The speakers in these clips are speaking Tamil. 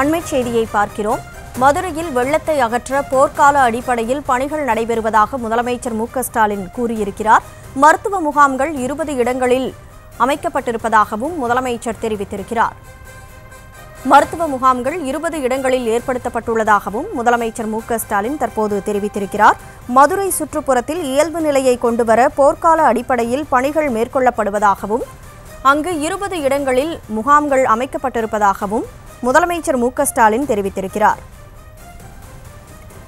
அண்மைச் செய்தியை பார்க்கிறோம். மதுரையில் வெள்ளத்தை அகற்ற போர்க்கால அடிப்படையில் பணிகள் நடைபெறுவதாக முதலமைச்சர் மு ஸ்டாலின் கூறியிருக்கிறார். மருத்துவ முகாம்கள் இருபது இடங்களில் அமைக்கப்பட்டிருப்பதாகவும் முதலமைச்சர் தெரிவித்திருக்கிறார். மருத்துவ முகாம்கள் இருபது இடங்களில் ஏற்படுத்தப்பட்டுள்ளதாகவும் முதலமைச்சர் மு ஸ்டாலின் தற்போது தெரிவித்திருக்கிறார். மதுரை சுற்றுப்புறத்தில் இயல்பு நிலையை கொண்டுவர போர்க்கால அடிப்படையில் பணிகள் மேற்கொள்ளப்படுவதாகவும் அங்கு இருபது இடங்களில் முகாம்கள் அமைக்கப்பட்டிருப்பதாகவும் முதலமைச்சர் மு ஸ்டாலின் தெரிவித்திருக்கிறார்.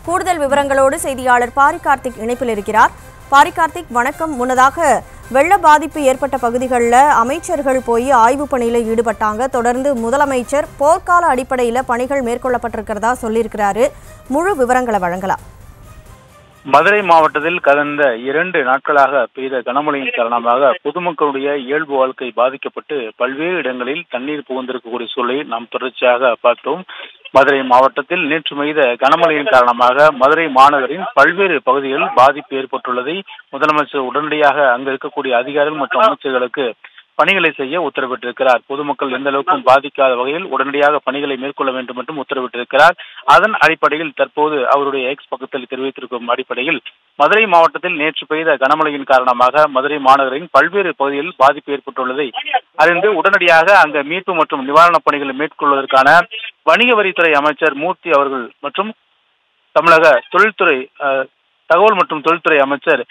கூடுதல் விவரங்களோடு செய்தியாளர் பாரி கார்த்திக் இணைப்பில் இருக்கிறார். பாரி கார்த்திக் வணக்கம். முன்னதாக வெள்ள பாதிப்பு ஏற்பட்ட பகுதிகளில் அமைச்சர்கள் போய் ஆய்வுப் பணியில் ஈடுபட்டாங்க. தொடர்ந்து முதலமைச்சர் போர்க்கால அடிப்படையில் பணிகள் மேற்கொள்ளப்பட்டிருக்கிறதா சொல்லியிருக்கிறாரு. முழு விவரங்களை வழங்கலாம். மதுரை மாவட்டத்தில் கடந்த இரண்டு நாட்களாக பெய்த கனமழையின் காரணமாக பொதுமக்களுடைய இயல்பு வாழ்க்கை பாதிக்கப்பட்டு பல்வேறு இடங்களில் தண்ணீர் புகுந்திருக்கக்கூடிய சூழலை நாம் தொடர்ச்சியாக பார்த்தோம். மதுரை மாவட்டத்தில் நேற்று பெய்த கனமழையின் காரணமாக மதுரை மாநகரின் பல்வேறு பகுதிகளில் பாதிப்பு ஏற்பட்டுள்ளதை முதலமைச்சர் உடனடியாக அங்கு இருக்கக்கூடிய அதிகாரிகள் மற்றும் அமைச்சர்களுக்கு பணிகளை செய்ய உத்தரவிட்டிருக்கிறார். பொதுமக்கள் எந்த அளவுக்கும் பாதிக்காத வகையில் உடனடியாக பணிகளை மேற்கொள்ள வேண்டும் என்றும் உத்தரவிட்டிருக்கிறார். அதன் அடிப்படையில் தற்போது அவருடைய எக்ஸ் பக்கத்தில் தெரிவித்திருக்கும் அடிப்படையில் மதுரை மாவட்டத்தில் நேற்று பெய்த கனமழையின் காரணமாக மதுரை மாநகரின் பல்வேறு பகுதிகளில் பாதிப்பு ஏற்பட்டுள்ளதை அறிந்து உடனடியாக அங்கு மீட்பு மற்றும் நிவாரணப் பணிகளை மேற்கொள்வதற்கான வணிக வரித்துறை அமைச்சர் மூர்த்தி அவர்கள் மற்றும் தமிழக தொழில்துறை தகவல் மற்றும் தொழில்துறை அமைச்சர்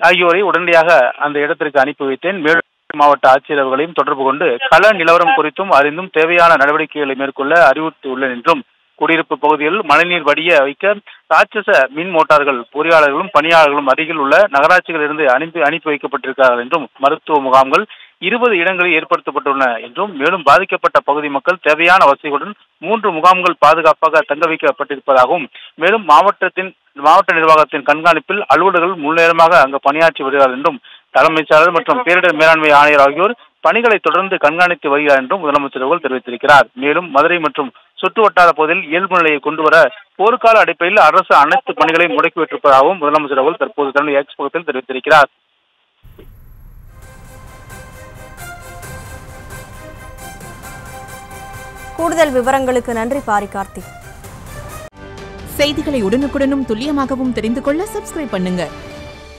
ஆகியோரை உடனடியாக அந்த இடத்திற்கு அனுப்பி வைத்தேன். மேலும் மாவட்ட ஆட்சியர் அவர்களையும் தொடர்பு கொண்டு கள நிலவரம் குறித்தும் அறிந்தும் தேவையான நடவடிக்கைகளை மேற்கொள்ள அறிவுறுத்தியுள்ளேன் என்றும் குடியிருப்பு பகுதியில் மழைநீர் வடிய வைக்க ராட்சச மின் மோட்டார்கள் பொறியாளர்களும் பணியாளர்களும் அருகில் உள்ள நகராட்சிகளிலிருந்து அனுப்பி அனுப்பி வைக்கப்பட்டிருக்கிறார்கள் என்றும் மருத்துவ முகாம்கள் இருபது இடங்களில் ஏற்படுத்தப்பட்டுள்ளன என்றும் மேலும் பாதிக்கப்பட்ட பகுதி மக்கள் தேவையான வசதிகளுடன் மூன்று முகாம்கள் பாதுகாப்பாக தங்க வைக்கப்பட்டிருப்பதாகவும் மேலும் மாவட்டத்தின் மாவட்ட நிர்வாகத்தின் கண்காணிப்பில் அலுவலர்கள் முன்னேறமாக அங்கு பணியாற்றி வருகிறார்கள் என்றும் தலைமைச் செயலாளர் மற்றும் பேரிடர் மேலாண்மை ஆணையர் ஆகியோர் பணிகளை தொடர்ந்து கண்காணித்து வருகிறார் என்றும் முதலமைச்சர் அவர்கள் தெரிவித்திருக்கிறார். மேலும் மதுரை மற்றும் சுற்று வட்டார பகுதியில் இயல்பு நிலையை கொண்டுவர போர்க்கால அடிப்படையில் அரசு அனைத்து பணிகளையும் முடக்கிவிட்டிருப்பதாகவும் முதலமைச்சர் அவர்கள் தற்போது தன்னுடைய எக்ஸ் பக்கத்தில் தெரிவித்திருக்கிறார். கூடுதல் விவரங்களுக்கு நன்றி பாரி கார்த்திக் செய்திகளை உடனுக்குடனும் துல்லியமாகவும் தெரிந்து கொள்ள சப்ஸ்கிரைப் பண்ணுங்க.